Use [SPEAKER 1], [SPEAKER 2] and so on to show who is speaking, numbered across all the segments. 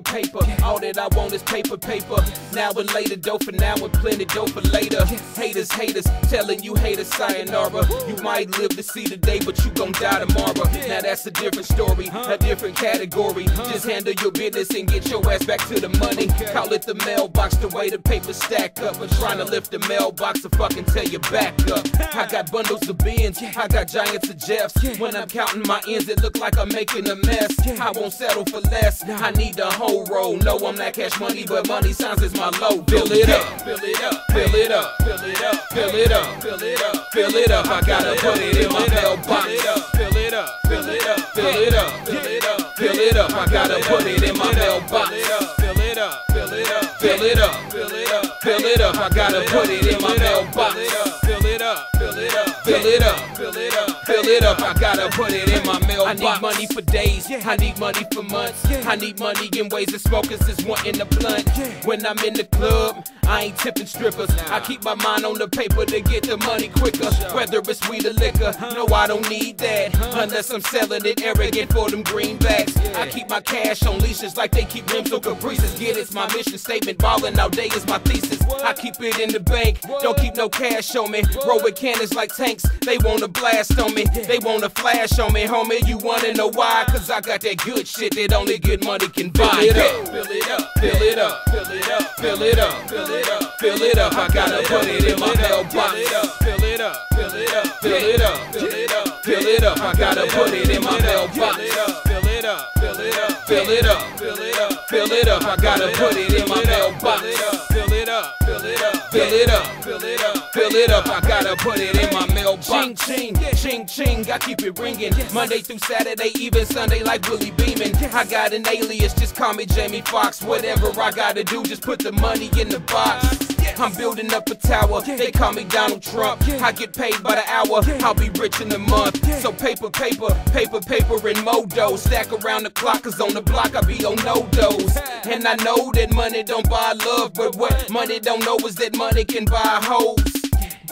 [SPEAKER 1] paper. All that I want is paper, paper. Now and later, dough for now and plenty dough for later. Haters, haters, telling you haters sayonara. You might live to see the day, but you gon' die tomorrow. Now that's a different story, a different category. Just handle your business and get your ass back to the money. Call it the mailbox, the way the paper stack up. But trying to lift the mailbox to fucking tell you back up. I got bundles of bins, I got giants of Jeffs. When I'm counting my ends, it look like I'm making a mess. I won't settle for less. I need the whole roll. No, I'm not cash money, but money signs is my low. Fill it up, fill it up, fill it up, fill it up, fill it up, fill it up, fill it up. I gotta put it in my mailbox. Fill it up, fill it up, fill it up, fill it up, fill it up. I gotta put it in my mailbox. Fill it up, fill it up, fill it up, fill it up, fill it up. I gotta put it in my mailbox. Fill it up, fill it up, fill it up, fill it up, fill it up. I gotta put it in my mailbox. I need money for days, I need money for months. I need money in ways that smokers is wanting a blunt. When I'm in the club, I ain't tipping strippers. I keep my mind on the paper to get the money quicker. Whether it's weed or liquor, no, I don't need that. Unless I'm selling it arrogant for them greenbacks. I keep my cash on leashes like they keep rims on caprices. Get it's my mission statement. Ballin' all day is my thesis. I keep it in the bank, don't keep no cash on me. Roll with cannons like tanks, they wanna blast on me. They wanna flash on me, homie. You wanna know why? Cause I got that good shit that only good money can buy. Fill it up, fill it up, fill it up, fill it up, fill it up, fill it up, fill it up. I gotta put it in my mailbox. Fill it up, fill it up, fill it up, fill it up, fill it up. I gotta put it in my mailbox. Fill it up, fill it up, fill it up, fill it up, fill it up. I gotta put it in my mailbox. Fill it up, fill it up, fill it up, fill it up, fill it up. I gotta put it in my mailbox. Ching ching, ching ching. I keep it ringing. Monday through Saturday, even Sunday, like Willie Beamen. I got an alias, just call me Jamie Foxx. Whatever I gotta do, just put the money in the box. I'm building up a tower. They call me Donald Trump. I get paid by the hour. I'll be rich in a month. So paper, paper, paper, paper, and modo. Stack around the clock, cause on the block I be on no dose. And I know that money don't buy love, but what money don't know is that money can buy hoes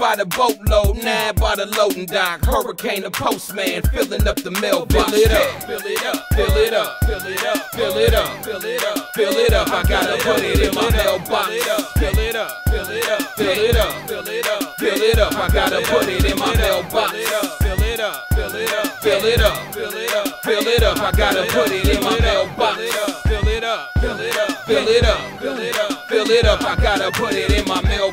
[SPEAKER 1] by the boatload, nine by the loading dock. Hurricane, the postman, filling up the mailbox. Fill it up, fill it up, fill it up, fill it up, fill it up, fill it up, fill it up. I gotta put it in my mailbox. Fill it up, fill it up, fill it up, fill it up, fill it up. I gotta put it in my mailbox. Fill it up, fill it up, fill it up, fill it up, fill it up. I gotta put it in my mailbox. Fill it up, fill it up, fill it up, fill it up, fill it up. I gotta put it in my mailbox.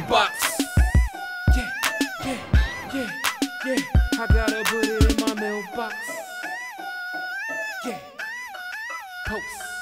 [SPEAKER 1] Post.